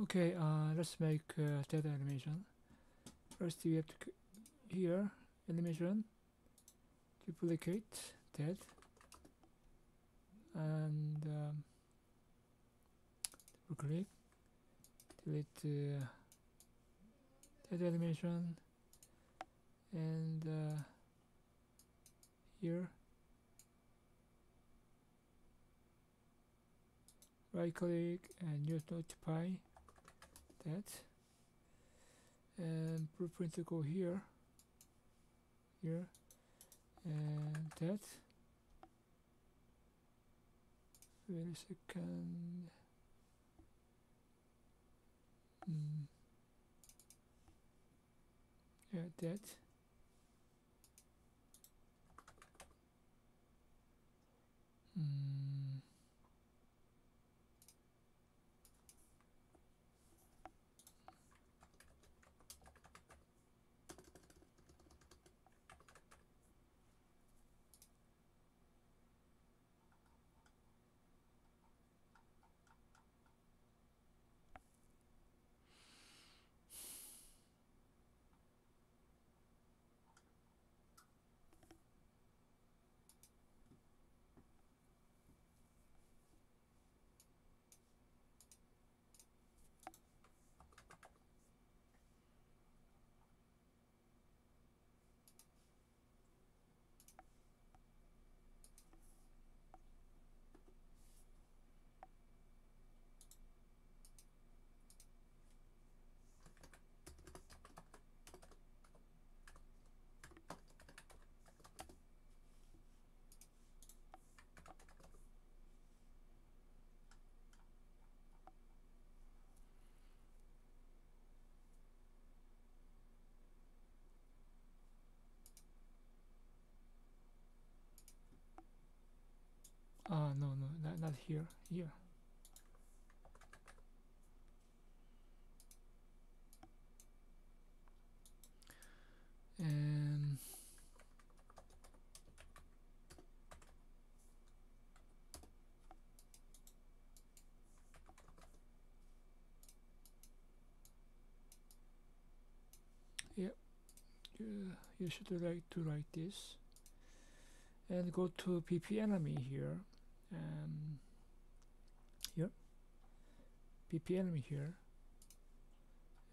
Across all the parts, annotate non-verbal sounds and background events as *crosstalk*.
Okay, uh, let's make uh, that animation. First, we have to here animation, duplicate that, and um, double click, delete uh, that animation, and uh, here. Right click and use notify that. And blueprint to go here here and that. Wait a second. Mm. yeah that Ah, no, no, not, not here, here. And yep, you, you should like to write this and go to BP enemy here um, here. Enemy here.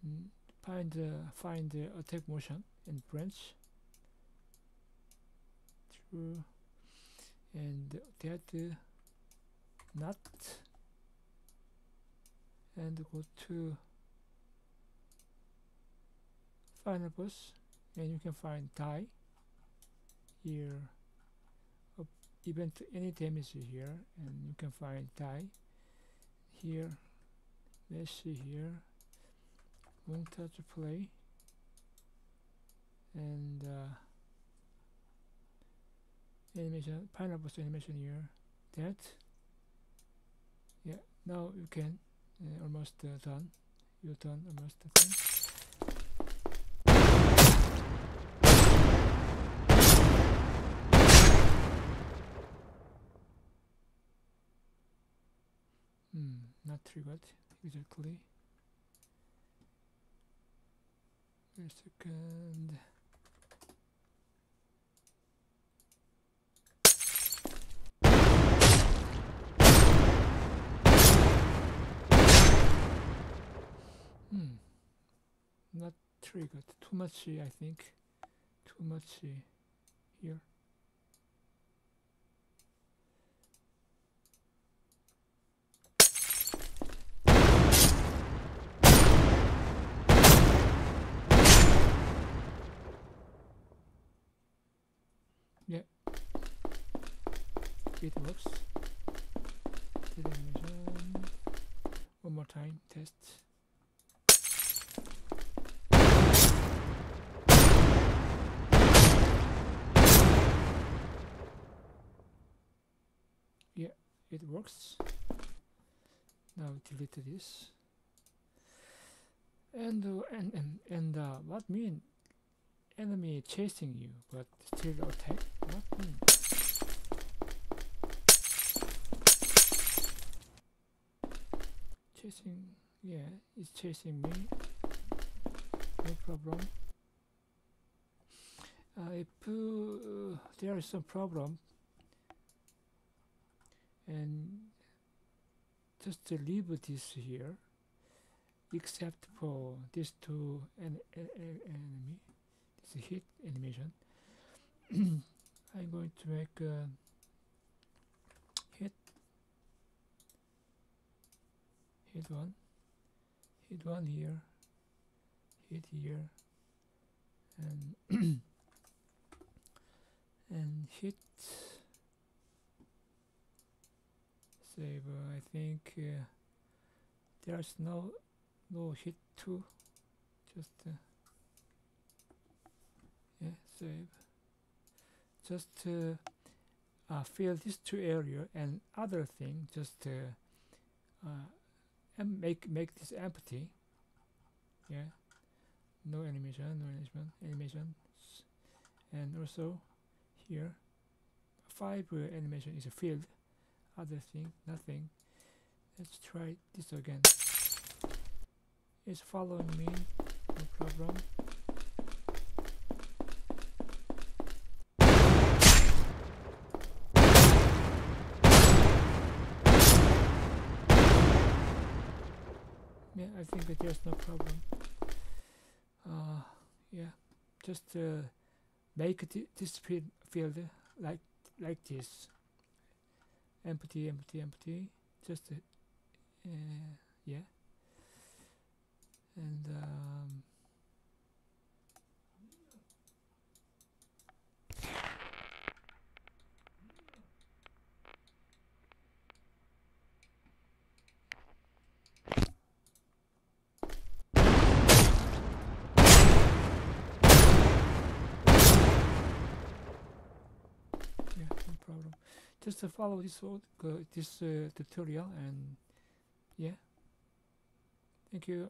And find uh, find the attack motion and branch. True. And that uh, not. And go to final boss and you can find die here event any damage here and you can find die here let's see here montage play and uh, animation pineapple animation here that yeah now you can uh, almost uh, done you're done almost done Hmm, not triggered exactly. Wait a second. Hmm, not triggered. Too much, I think. Too much here. It works. One more time, test. Yeah, it works. Now delete this. And uh, and and, and uh, what mean enemy chasing you but still attack? What mean? Chasing yeah it's chasing me. No problem. Uh, if uh, there is some problem and just leave this here except for these two en enemy this hit animation *clears throat* I'm going to make a hit hit one. Hit one here. Hit here. And *clears throat* and hit. Save uh, I think uh, there's no no hit two. Just uh, yeah save. Just uh, uh, fill these two area and other thing just uh, and make make this empty yeah. No animation no animation animation and also here five uh, animation is a field. Other thing nothing. Let's try this again. It's following me. No problem yeah I think that there's no problem. Uh, yeah just uh, make this field, field like like this. Empty empty empty just uh, uh, yeah. And um, yeah no problem just to follow this uh, this tutorial and yeah. Thank you